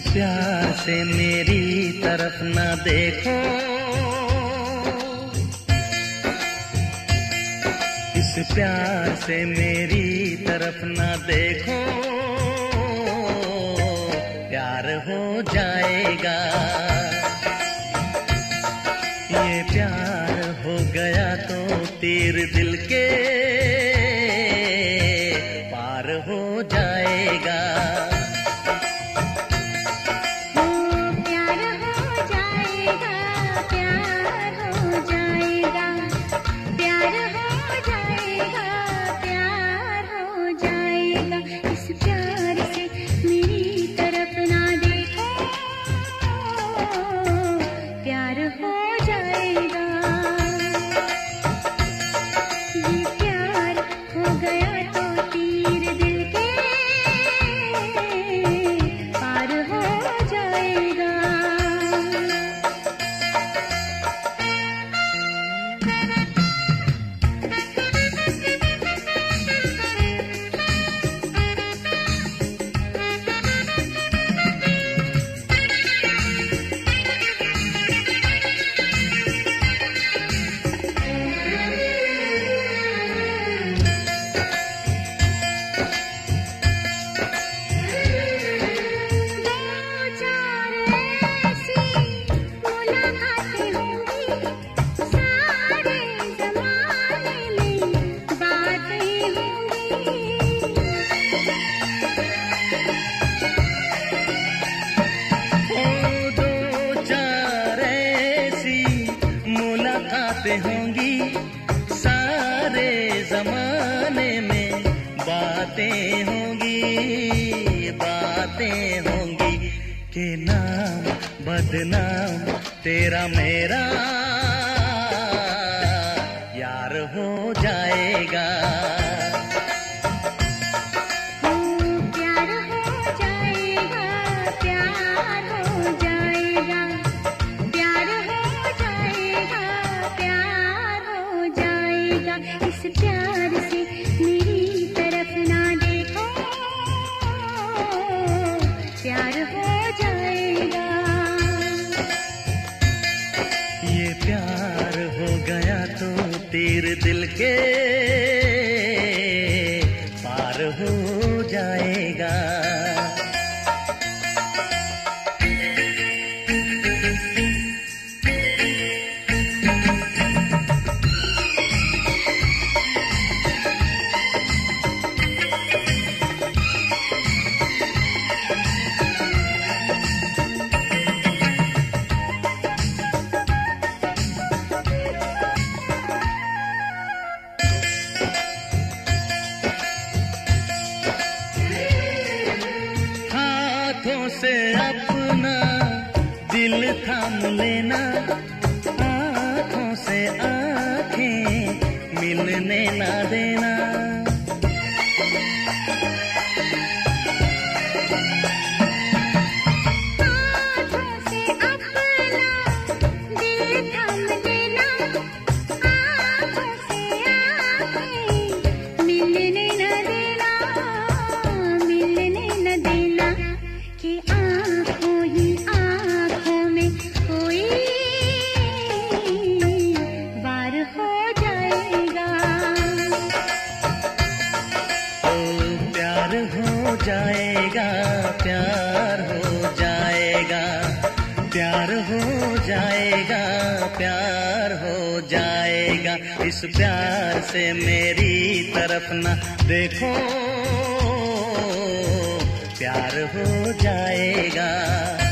से मेरी तरफ़ ना देखो। इस प्यार से मेरी तरफ़ ना देखो। प्यार हो जाएगा। ये प्यार हो गया तो तीर दिल के पार हो जाएगा। मुलाकातें होंगी सारे जमाने में बातें होंगी बातें होंगी। के नाम बदनाम तेरा मेरा, यार हो जाएगा। तीर दिल के हाथों से अपना दिल थाम लेना आँखों से आँखें मिलने ना देना। प्यार हो जाएगा इस प्यार से मेरी तरफ़ ना देखो। प्यार हो जाएगा।